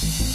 Bye.